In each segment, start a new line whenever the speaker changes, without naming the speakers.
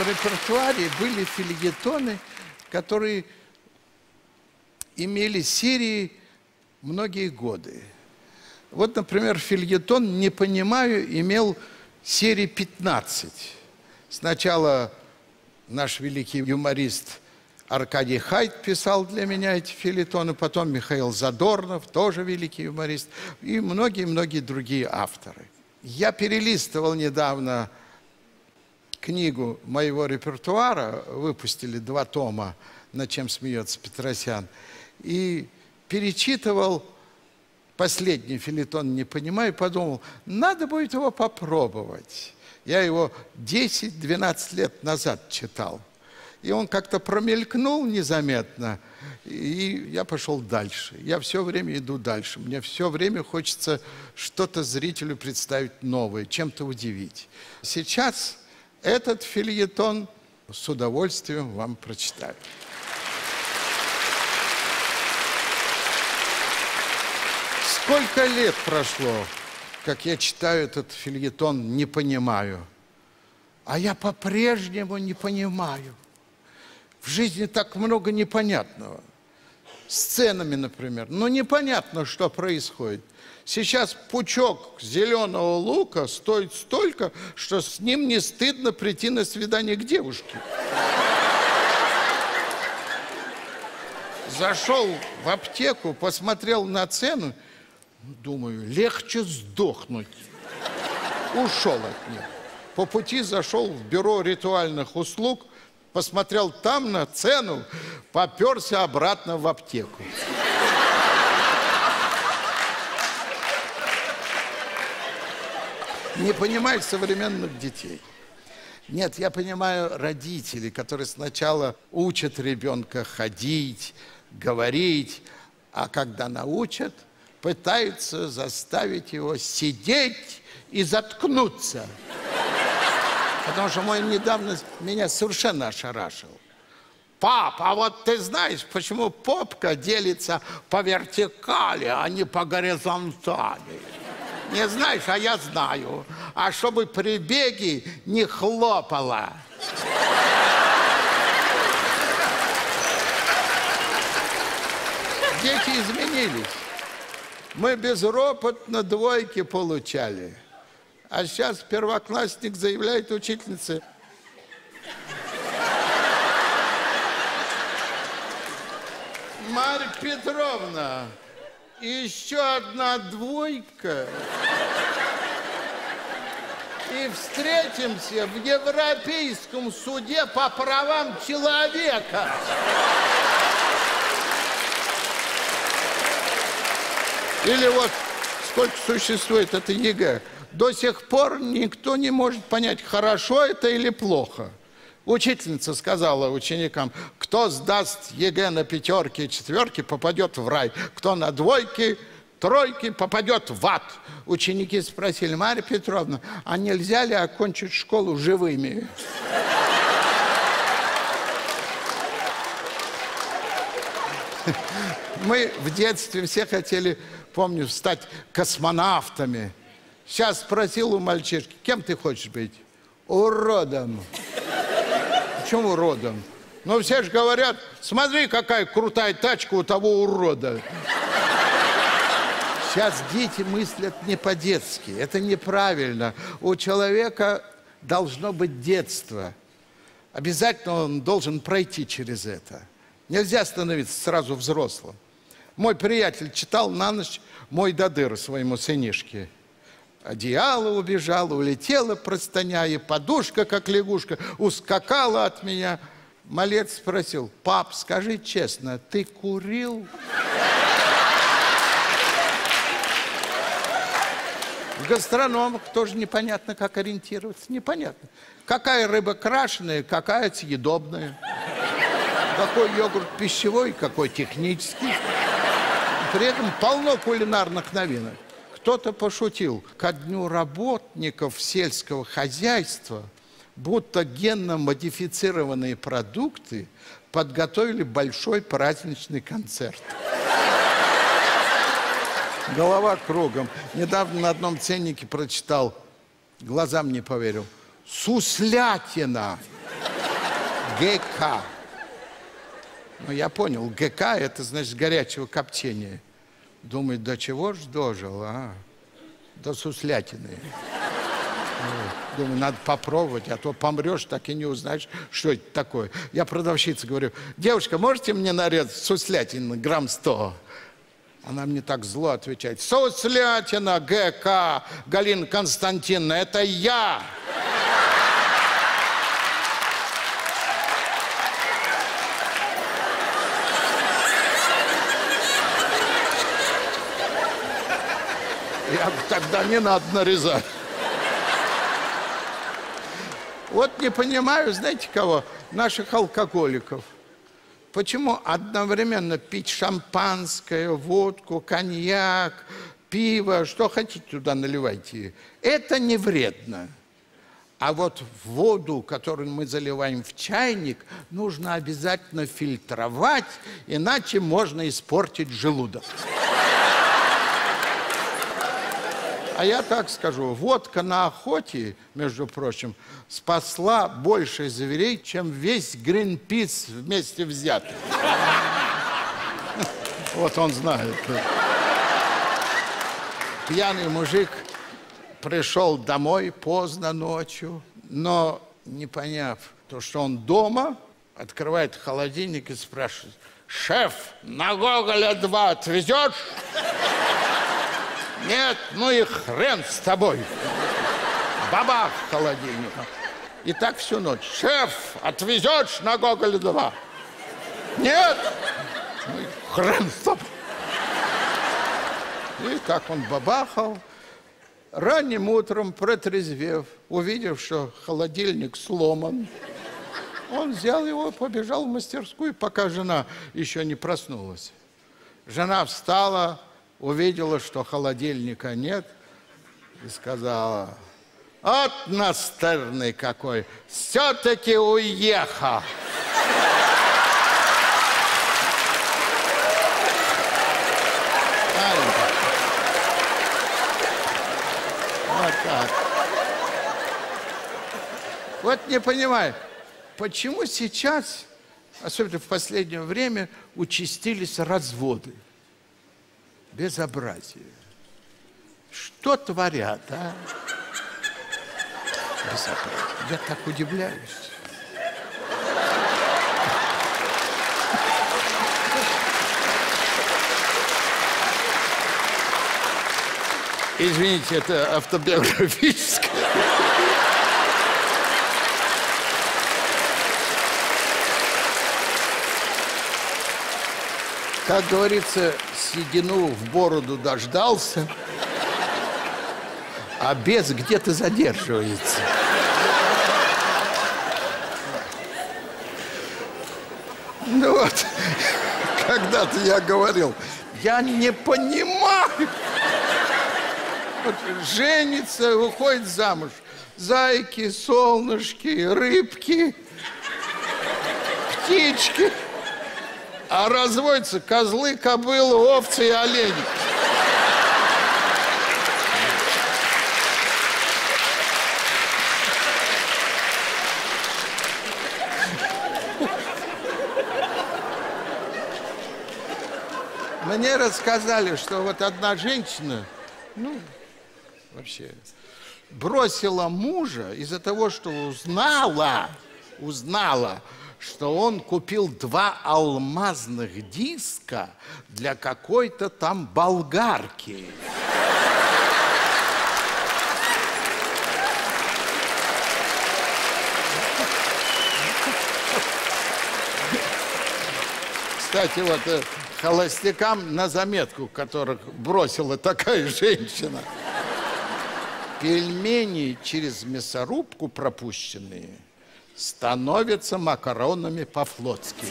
репертуаре были фильетоны, которые имели серии многие годы. Вот, например, фильетон «Не понимаю» имел серии 15. Сначала наш великий юморист Аркадий Хайт писал для меня эти филитоны, потом Михаил Задорнов, тоже великий юморист, и многие-многие другие авторы. Я перелистывал недавно книгу моего репертуара, выпустили два тома «На чем смеется Петросян», и перечитывал последний филитон «Не понимаю», подумал, надо будет его попробовать. Я его 10-12 лет назад читал. И он как-то промелькнул незаметно, и я пошел дальше. Я все время иду дальше. Мне все время хочется что-то зрителю представить новое, чем-то удивить. Сейчас этот фильетон с удовольствием вам прочитаю. Сколько лет прошло, как я читаю этот фильетон, не понимаю. А я по-прежнему не понимаю. В жизни так много непонятного. Сценами, например. Но непонятно, что происходит. Сейчас пучок зеленого лука стоит столько, что с ним не стыдно прийти на свидание к девушке. Зашел в аптеку, посмотрел на цену, думаю, легче сдохнуть. Ушел от них. По пути зашел в бюро ритуальных услуг, посмотрел там на цену, поперся обратно в аптеку. Не понимаю современных детей. Нет, я понимаю родителей, которые сначала учат ребенка ходить, говорить, а когда научат, пытаются заставить его сидеть и заткнуться. Потому что мой недавно меня совершенно ошарашил. Пап, а вот ты знаешь, почему попка делится по вертикали, а не по горизонтали? Не знаешь, а я знаю. А чтобы при беге не хлопало. Дети изменились. Мы безропотно двойки получали. А сейчас первоклассник заявляет учительнице. Марья Петровна, еще одна двойка. И встретимся в Европейском суде по правам человека. Или вот сколько существует это ЕГЭ. До сих пор никто не может понять, хорошо это или плохо. Учительница сказала ученикам, кто сдаст ЕГЭ на пятерки и четверки, попадет в рай. Кто на двойки, тройки, попадет в ад. Ученики спросили, Марья Петровна, а нельзя ли окончить школу живыми? Мы в детстве все хотели, помню, стать космонавтами. Сейчас спросил у мальчишки, кем ты хочешь быть? Уродом. Почему уродом? Ну, все же говорят, смотри, какая крутая тачка у того урода. Сейчас дети мыслят не по-детски. Это неправильно. У человека должно быть детство. Обязательно он должен пройти через это. Нельзя становиться сразу взрослым. Мой приятель читал на ночь «Мой додыр» своему сынишке. Одеяло убежало, улетела простыня, и подушка, как лягушка, ускакала от меня. Малец спросил, пап, скажи честно, ты курил? В тоже непонятно, как ориентироваться. Непонятно. Какая рыба крашеная, какая съедобная. Какой йогурт пищевой, какой технический. При этом полно кулинарных новинок. Кто-то пошутил, ко дню работников сельского хозяйства, будто генно-модифицированные продукты подготовили большой праздничный концерт. Голова кругом. Недавно на одном ценнике прочитал, глазам не поверил. Суслятина. ГК. Ну, я понял, ГК – это, значит, горячего коптения. Думает, до чего ж дожил, а? До суслятины. Думаю, надо попробовать, а то помрешь, так и не узнаешь, что это такое. Я продавщице говорю, девушка, можете мне нарезать суслятины грамм 100? Она мне так зло отвечает, суслятина, ГК, Галина Константиновна, это я! Я тогда не надо нарезать. Вот не понимаю, знаете кого? Наших алкоголиков. Почему одновременно пить шампанское, водку, коньяк, пиво, что хотите туда наливайте. Это не вредно. А вот воду, которую мы заливаем в чайник, нужно обязательно фильтровать, иначе можно испортить желудок. А я так скажу, водка на охоте, между прочим, спасла больше зверей, чем весь Гринпис вместе взятый. Вот он знает. Пьяный мужик пришел домой поздно ночью, но не поняв то, что он дома, открывает холодильник и спрашивает, «Шеф, на Гоголя 2 отвезешь?» Нет, ну и хрен с тобой. Бабах холодильника. И так всю ночь. Шеф, отвезешь на Гоголя 2? Нет. Ну и хрен с тобой. И как он бабахал. Ранним утром, протрезвев, увидев, что холодильник сломан, он взял его, побежал в мастерскую, пока жена еще не проснулась. Жена встала, увидела, что холодильника нет, и сказала, от настырный какой, все-таки уехал. Вот не понимаю, почему сейчас, особенно в последнее время, участились разводы безобразие. Что творят, а? Безобразие. Я так удивляюсь. Извините, это автобиографическое. Как говорится, седину в бороду дождался, а без где-то задерживается. Ну вот, когда-то я говорил, я не понимаю. Вот женится, выходит замуж. Зайки, солнышки, рыбки, птички – а разводятся козлы, кобылы, овцы и олени. Мне рассказали, что вот одна женщина, ну, вообще, бросила мужа из-за того, что узнала, узнала, что он купил два алмазных диска для какой-то там болгарки. Кстати, вот э, холостякам на заметку, которых бросила такая женщина. Пельмени через мясорубку пропущенные – становятся макаронами по-флотски.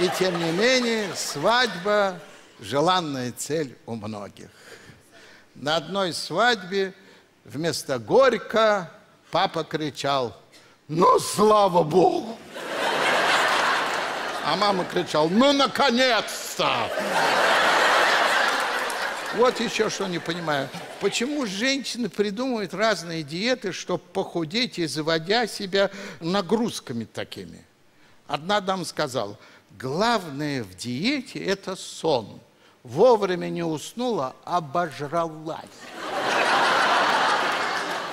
И тем не менее, свадьба – желанная цель у многих. На одной свадьбе вместо «горько» папа кричал «Ну, слава Богу!» А мама кричала «Ну, наконец-то!» Вот еще что не понимаю. Почему женщины придумывают разные диеты, чтобы похудеть и заводя себя нагрузками такими? Одна дама сказала, главное в диете – это сон. Вовремя не уснула, обожралась.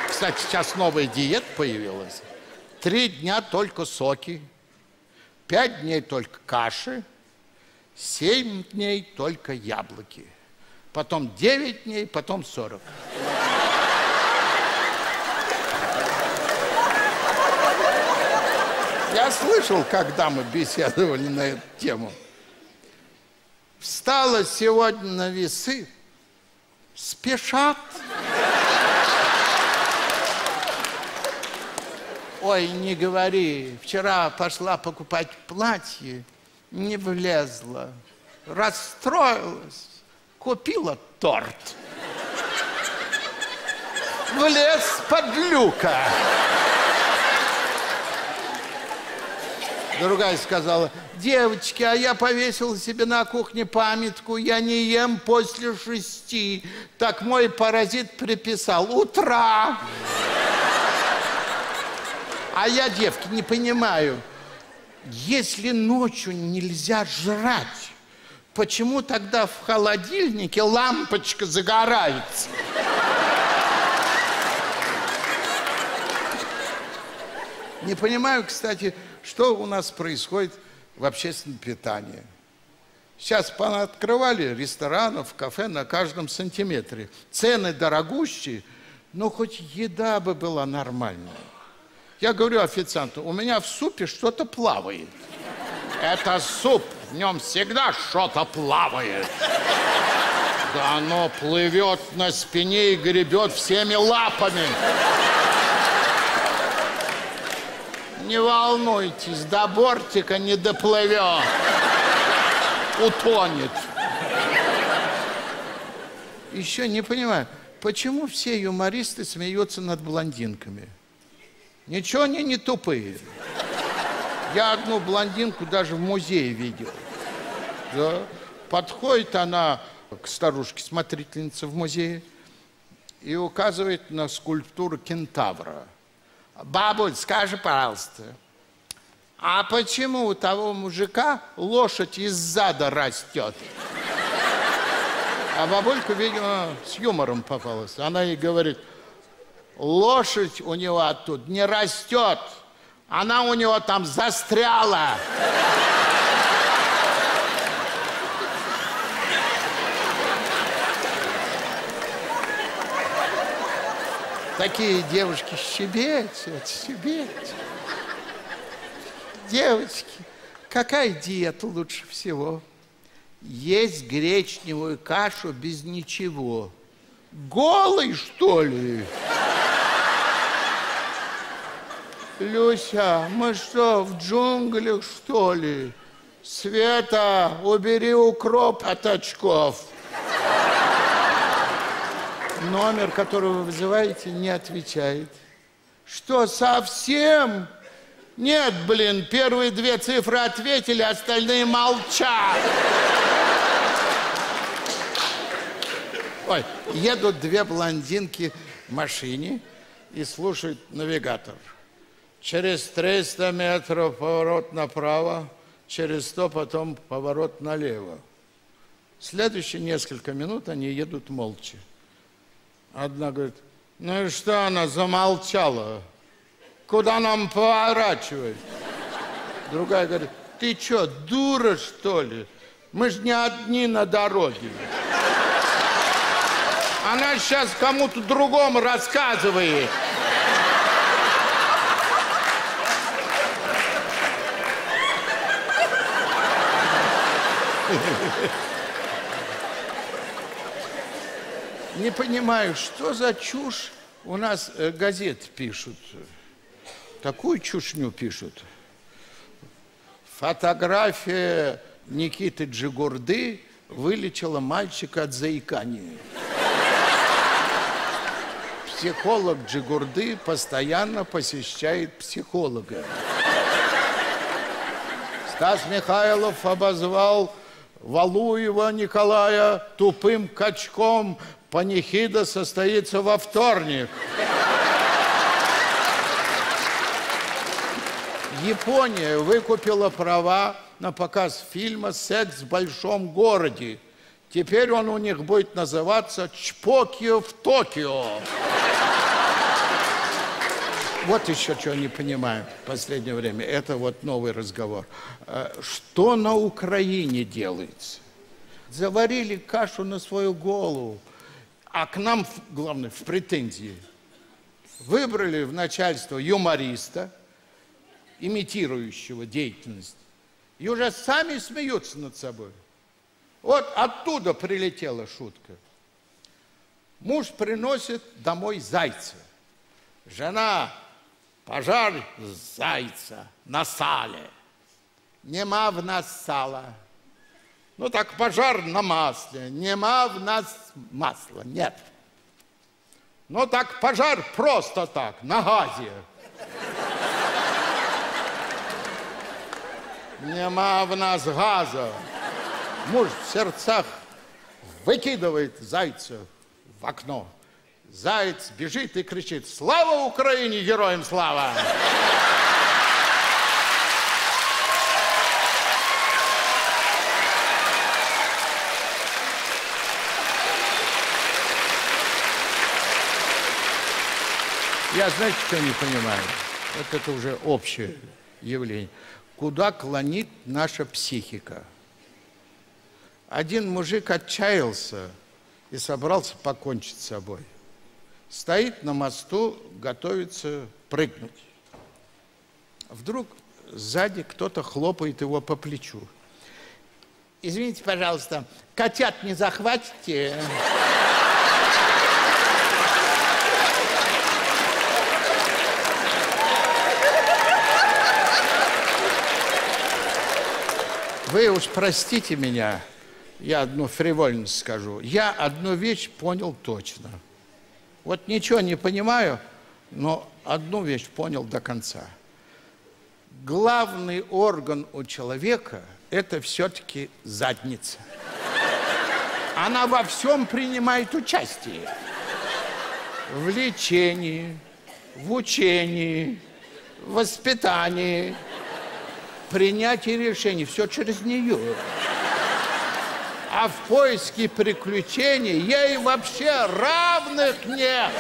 Кстати, сейчас новая диета появилась. Три дня только соки, пять дней только каши, семь дней только яблоки потом 9 дней, потом 40. Я слышал, когда мы беседовали на эту тему. Встала сегодня на весы, спешат. Ой, не говори, вчера пошла покупать платье, не влезла, расстроилась купила торт. Влез под люка. Другая сказала, девочки, а я повесила себе на кухне памятку, я не ем после шести. Так мой паразит приписал, утра. А я, девки, не понимаю, если ночью нельзя жрать, Почему тогда в холодильнике лампочка загорается? Не понимаю, кстати, что у нас происходит в общественном питании. Сейчас открывали ресторанов, кафе на каждом сантиметре. Цены дорогущие, но хоть еда бы была нормальная. Я говорю официанту, у меня в супе что-то плавает. Это суп в нем всегда что-то плавает. Да оно плывет на спине и гребет всеми лапами. Не волнуйтесь, до бортика не доплывет. Утонет. Еще не понимаю, почему все юмористы смеются над блондинками? Ничего они не тупые. Я одну блондинку даже в музее видел. Да. Подходит она к старушке-смотрительнице в музее и указывает на скульптуру кентавра. Бабуль, скажи, пожалуйста, а почему у того мужика лошадь из зада растет? А бабулька, видимо, с юмором попалась. Она ей говорит, лошадь у него оттуда не растет, она у него там застряла. Такие девушки щебечут, щебечут. Девочки, какая диета лучше всего? Есть гречневую кашу без ничего. Голый, что ли? Люся, мы что, в джунглях, что ли? Света, убери укроп от очков. Номер, который вы вызываете, не отвечает. Что, совсем? Нет, блин, первые две цифры ответили, остальные молчат. Ой, едут две блондинки в машине и слушают навигатор. Через 300 метров поворот направо, через 100 потом поворот налево. Следующие несколько минут они едут молча. Одна говорит, ну и что она замолчала? Куда нам поворачивать? Другая говорит, ты что, дура что ли? Мы же не одни на дороге. Она сейчас кому-то другому рассказывает. Не понимаю, что за чушь у нас э, газет пишут. Такую чушню пишут. Фотография Никиты Джигурды вылечила мальчика от заикания. Психолог Джигурды постоянно посещает психолога. Стас Михайлов обозвал Валуева Николая тупым качком панихида состоится во вторник. Япония выкупила права на показ фильма «Секс в большом городе». Теперь он у них будет называться «Чпокио в Токио». Вот еще что не понимаю в последнее время. Это вот новый разговор. Э, что на Украине делается? Заварили кашу на свою голову, а к нам, главное, в претензии. Выбрали в начальство юмориста, имитирующего деятельность, и уже сами смеются над собой. Вот оттуда прилетела шутка. Муж приносит домой зайца. Жена Пожар зайца на сале. Нема в нас сала. Ну так пожар на масле. Нема в нас масла. Нет. Ну так пожар просто так, на газе. Нема в нас газа. Муж в сердцах выкидывает зайца в окно. Заяц бежит и кричит «Слава Украине! Героям слава!» Я, знаете, что не понимаю? Вот это уже общее явление. Куда клонит наша психика? Один мужик отчаялся и собрался покончить с собой стоит на мосту, готовится прыгнуть. Вдруг сзади кто-то хлопает его по плечу. Извините, пожалуйста, котят не захватите? Вы уж простите меня, я одну фривольность скажу. Я одну вещь понял точно – вот ничего не понимаю, но одну вещь понял до конца. Главный орган у человека – это все-таки задница. Она во всем принимает участие. В лечении, в учении, в воспитании, принятии решений. Все через нее а в поиске приключений ей вообще равных нет.